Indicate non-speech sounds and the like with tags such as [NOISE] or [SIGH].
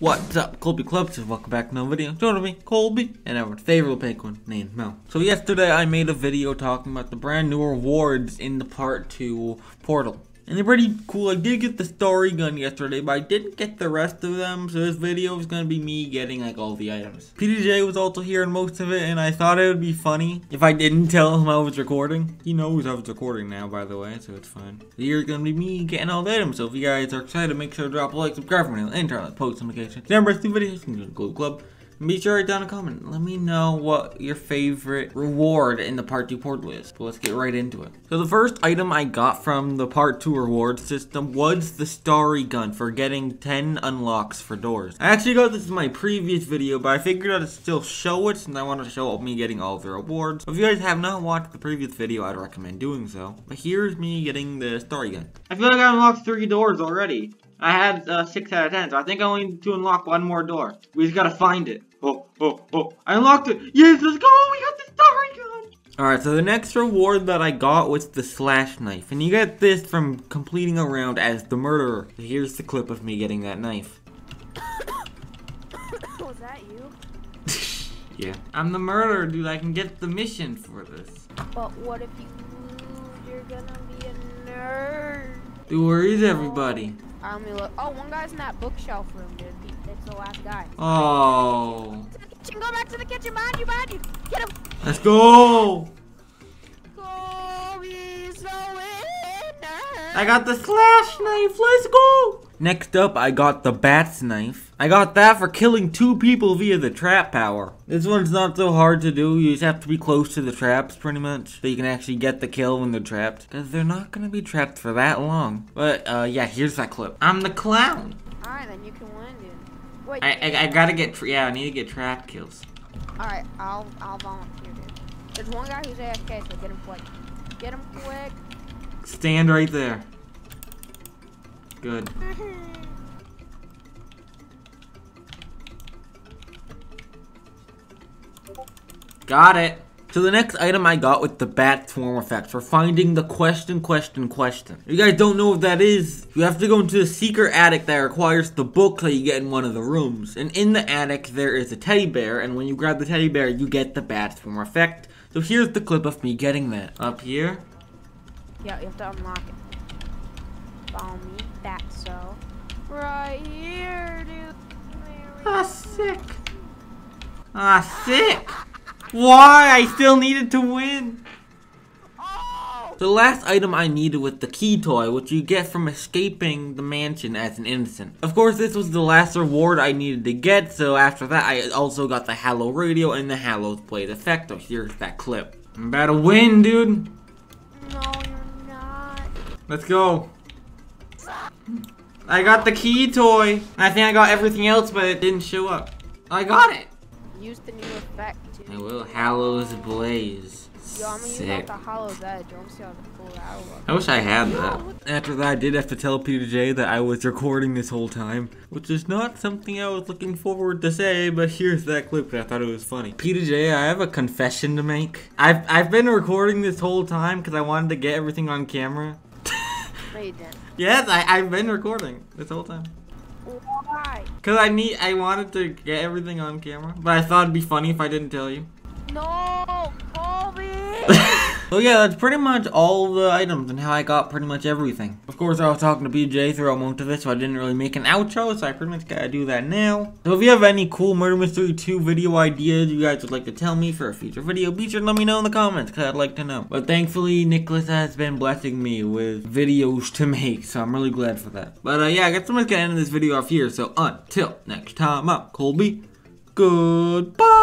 What's up, Colbe Clubs? Welcome back to another video. Joining me, Colbe, and our favorite penguin named Mel. So yesterday I made a video talking about the brand new rewards in the part 2 portal. And they're pretty cool. I did get the starry gun yesterday, but I didn't get the rest of them. So this video is going to be me getting like all the items. PDJ was also here in most of it, and I thought it would be funny if I didn't [LAUGHS] tell him I was recording. He knows I was recording now, by the way, so it's fine. Here's going to be me getting all the items. So if you guys are excited, make sure to drop a like, subscribe for me, and turn on the post notifications. Number two videos, you can go to Gold Club. Be sure to down a comment. Let me know what your favorite reward in the part 2 portal is. But let's get right into it. So the first item I got from the part 2 reward system was the Starry Gun for getting 10 unlocks for doors. I actually got this in my previous video, but I figured I'd still show it since I wanted to show me getting all the rewards. If you guys have not watched the previous video, I'd recommend doing so. But here's me getting the Starry Gun. I feel like I unlocked 3 doors already. I had uh, 6 out of 10, so I think I only need to unlock one more door. We just gotta find it. Oh, oh, oh. I unlocked it. Yes, let's go. We got the starry gun. Alright, so the next reward that I got was the slash knife. And you get this from completing a round as the murderer. Here's the clip of me getting that knife. [COUGHS] Was that you? [LAUGHS] yeah. I'm the murderer, dude. I can get the mission for this. But what if you lose? You're gonna be a nerd. Dude, where is everybody? I only look. Oh, one guy's in that bookshelf room, dude. It's the last guy. Oh. Kitchen, go back to the kitchen. Behind you, behind you. Get him. Let's go. Colbe's the winner. I got the slash knife. Let's go. Next up, I got the bat's knife. I got that for killing two people via the trap power. This one's not so hard to do. You just have to be close to the traps, pretty much, so you can actually get the kill when they're trapped. Because they're not going to be trapped for that long. But, uh, yeah, here's that clip. I'm the clown. Alright, then you can win, dude. Wait. I, I, I gotta get, yeah, I need to get trap kills. Alright, I'll, I'll volunteer, dude. There's one guy who's AFK, so get him quick. Get him quick. Stand right there. Good. Got it. So the next item I got with the bat swarm effect for finding the question, question, question. If you guys don't know what that is, you have to go into the secret attic that requires the book that you get in one of the rooms. And in the attic, there is a teddy bear, and when you grab the teddy bear, you get the bat swarm effect. So here's the clip of me getting that. Up here. Yeah, you have to unlock it. Follow me. That's so. Right here, dude. Ah, sick. Ah, sick. Why? I still needed to win. Oh! The last item I needed was the key toy, which you get from escaping the mansion as an innocent. Of course, this was the last reward I needed to get, so after that, I also got the Hallowradio and the Hallow Blaze effect. So here's that clip. I'm about to win, dude. No, you're not. Let's go. I got the key toy. I think I got everything else, but it didn't show up. I got it. Use the new effect, too. I will. Hallows Blaze. Yo, I'm gonna use Sick. the hollow's edge. I wanna see how the full arrow. I wish I had that. After that, I did have to tell PJ that I was recording this whole time, which is not something I was looking forward to say, but here's that clip that I thought it was funny. PJ, I have a confession to make. I've, I've been recording this whole time because I wanted to get everything on camera. No, you didn't. yes, I, I've been recording this whole time. Why? Cause I need, I wanted to get everything on camera, but I thought it'd be funny if I didn't tell you. No! So yeah, that's pretty much all the items and how I got pretty much everything. Of course, I was talking to BJ throughout most of this, so I didn't really make an outro, so I pretty much gotta do that now. So if you have any cool Murder Mystery 2 video ideas you guys would like to tell me for a future video, be sure to let me know in the comments, because I'd like to know. But thankfully, Nicholas has been blessing me with videos to make, so I'm really glad for that. But uh, yeah, I guess I'm just gonna end this video off here, so until next time, I'm Colbe. Goodbye!